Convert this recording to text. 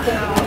Thank you.